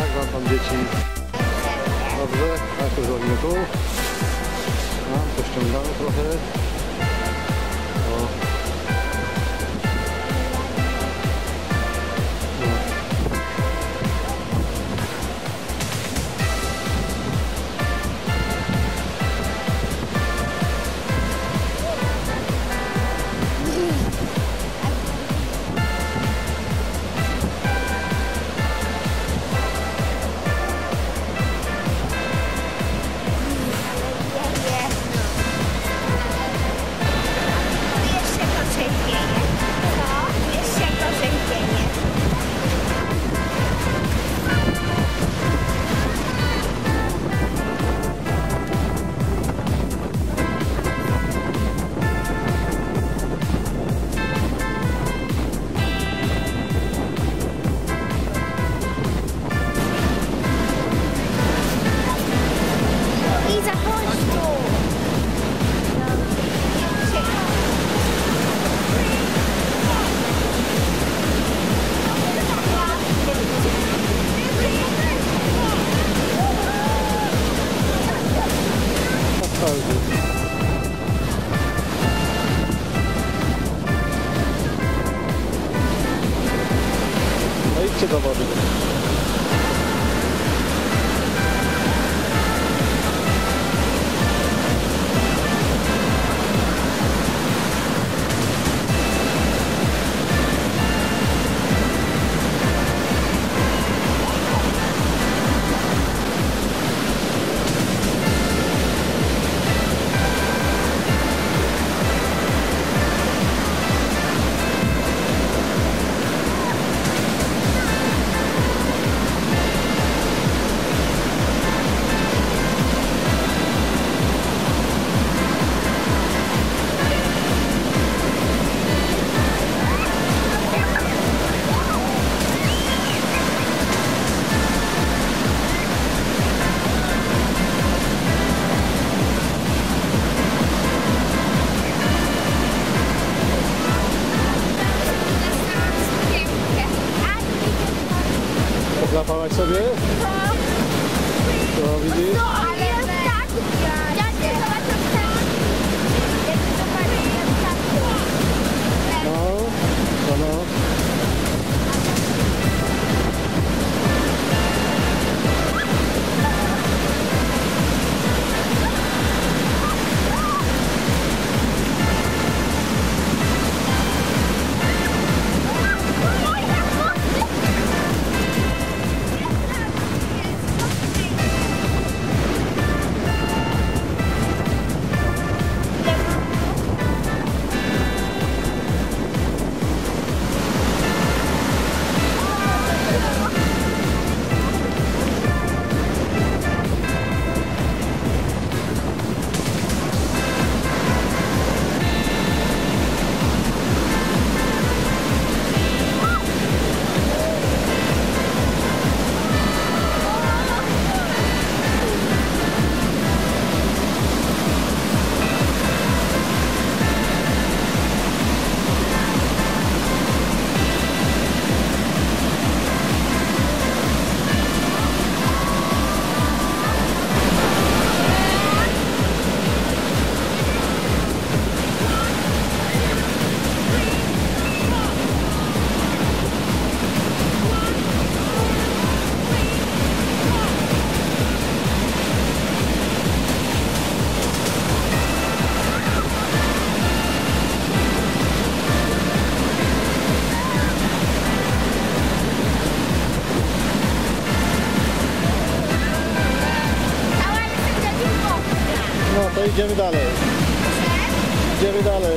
Jak wam tam dzieci? Dobrze? Ja tu żołnierzu. No, pościągamy trochę. Czy dowody? Você vê? idziemy dalej. Idziemy dalej.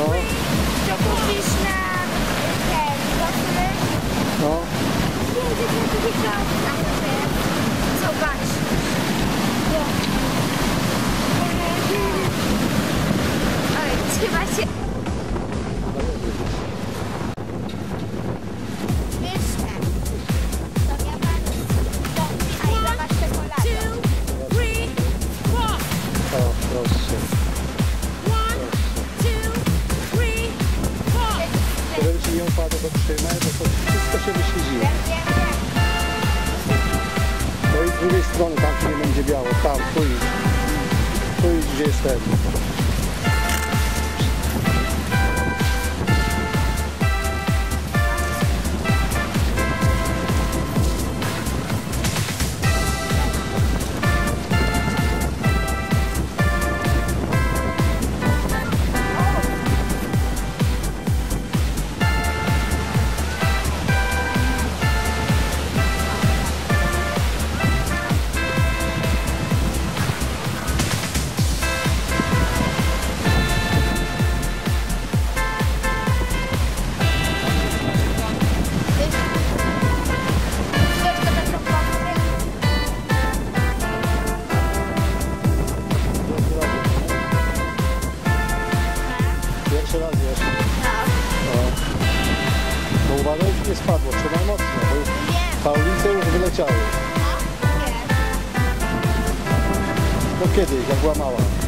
No. To kupisz na ten kosmy. No. 50 tysięcy na Zobacz. Please, please just Foi chciały? No kiedy, jak była mała?